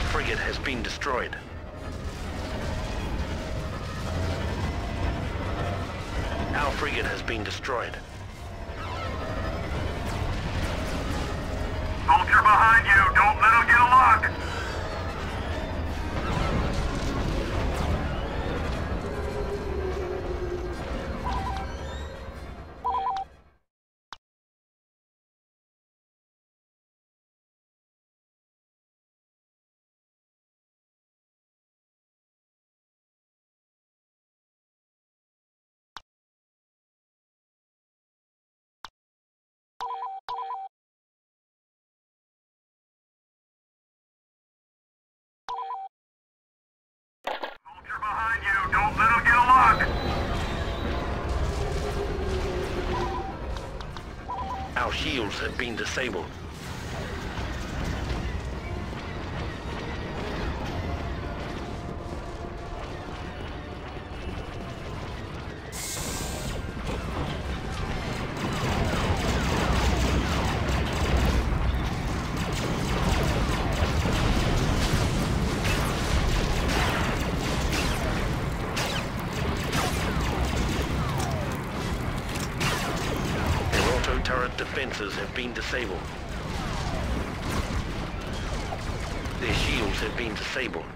frigate has been destroyed. Our frigate has been destroyed. Our shields have been disabled. Turret defenses have been disabled. Their shields have been disabled.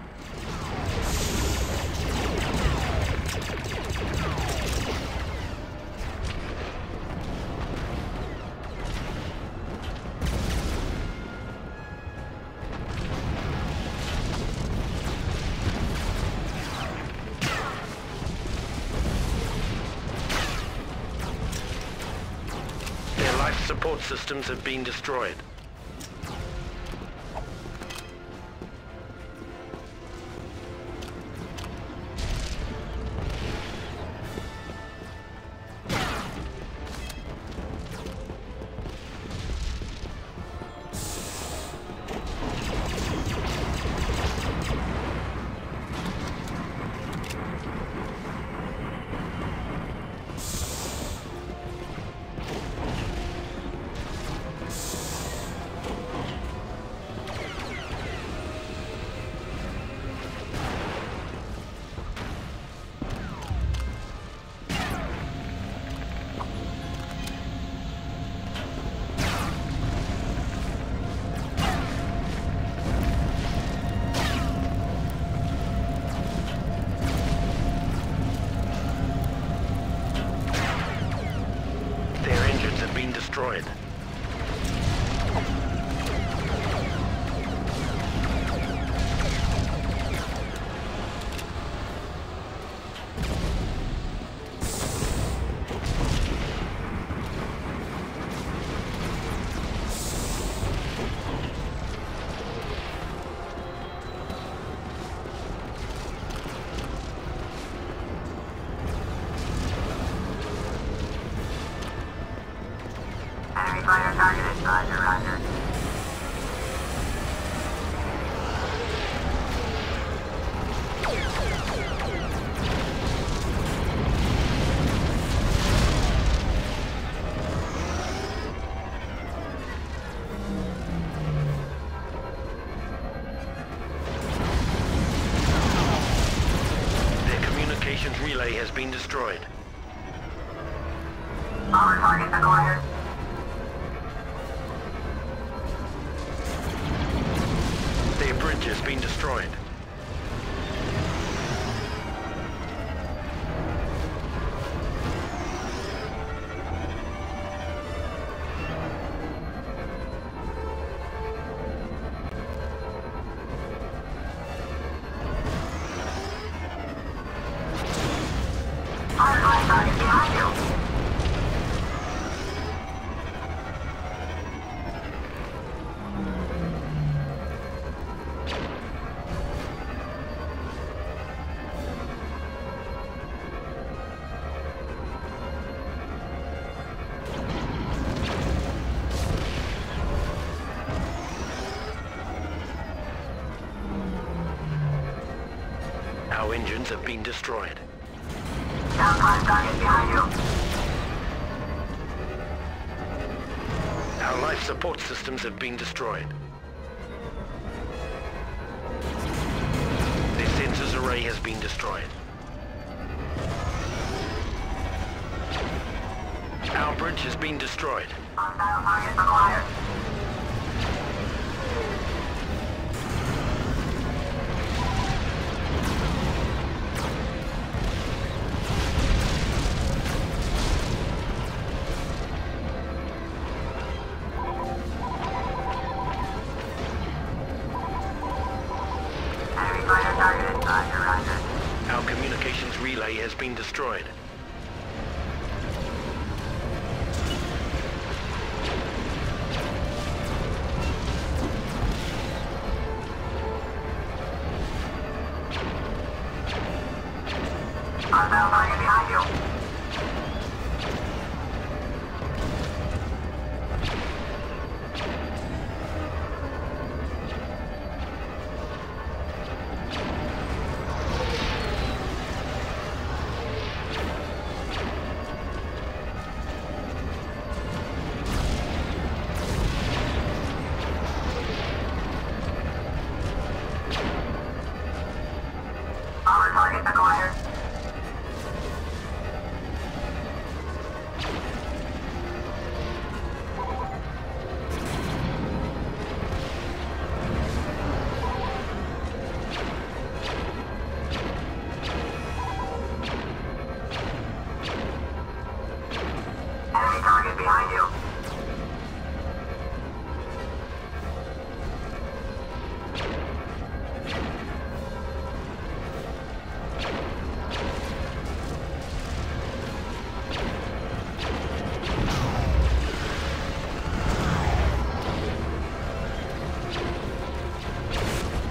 Life support systems have been destroyed. Destroyed. Power target acquired. Our engines have been destroyed. Behind you. Our life support systems have been destroyed. Their sensors array has been destroyed. Our bridge has been destroyed. Hostile target acquired. communications relay has been destroyed.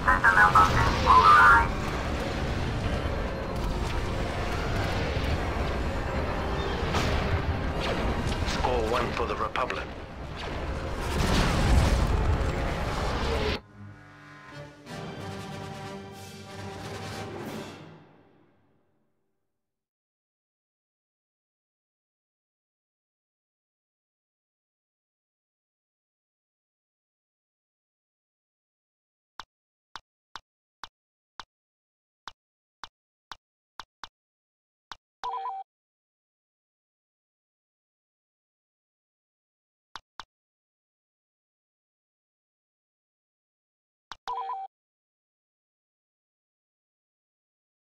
Score one for the Republic.